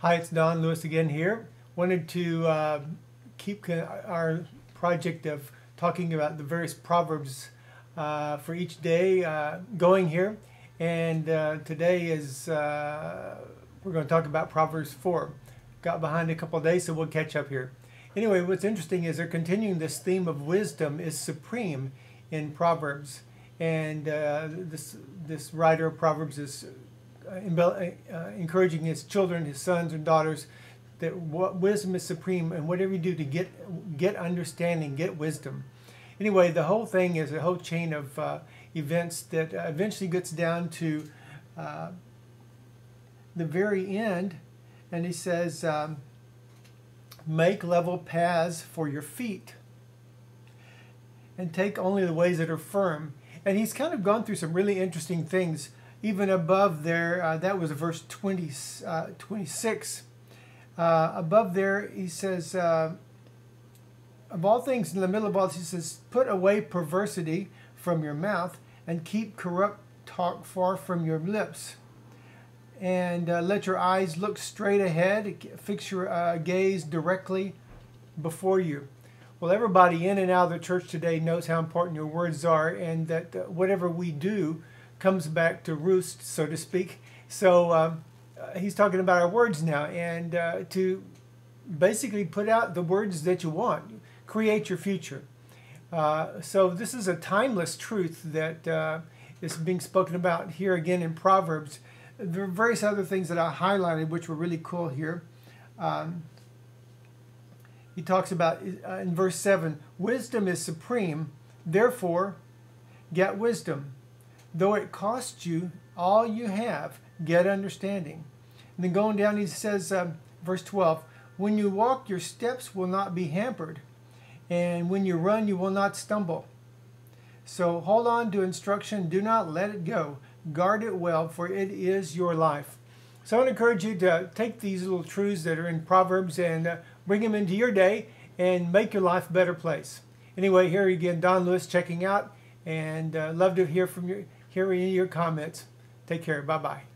Hi, it's Don Lewis again here. Wanted to uh, keep our project of talking about the various proverbs uh, for each day uh, going here. And uh, today is, uh, we're going to talk about Proverbs 4. Got behind a couple days, so we'll catch up here. Anyway, what's interesting is they're continuing this theme of wisdom is supreme in Proverbs. And uh, this, this writer of Proverbs is encouraging his children, his sons and daughters, that wisdom is supreme, and whatever you do to get get understanding, get wisdom. Anyway, the whole thing is a whole chain of uh, events that uh, eventually gets down to uh, the very end, and he says, um, "Make level paths for your feet, and take only the ways that are firm." And he's kind of gone through some really interesting things even above there, uh, that was verse 20, uh, 26. Uh, above there, he says, uh, of all things in the middle of all he says, put away perversity from your mouth and keep corrupt talk far from your lips. And uh, let your eyes look straight ahead, fix your uh, gaze directly before you. Well, everybody in and out of the church today knows how important your words are, and that whatever we do, comes back to roost, so to speak. So um, uh, he's talking about our words now, and uh, to basically put out the words that you want, create your future. Uh, so this is a timeless truth that uh, is being spoken about here again in Proverbs. There are various other things that I highlighted, which were really cool here. Um, he talks about uh, in verse 7 wisdom is supreme, therefore, get wisdom though it costs you all you have, get understanding. And then going down, he says, um, verse 12, when you walk, your steps will not be hampered, and when you run, you will not stumble. So hold on to instruction, do not let it go. Guard it well, for it is your life. So I want to encourage you to take these little truths that are in Proverbs and uh, bring them into your day and make your life a better place. Anyway, here again, Don Lewis checking out, and uh, love to hear from you hearing your comments. Take care. Bye bye.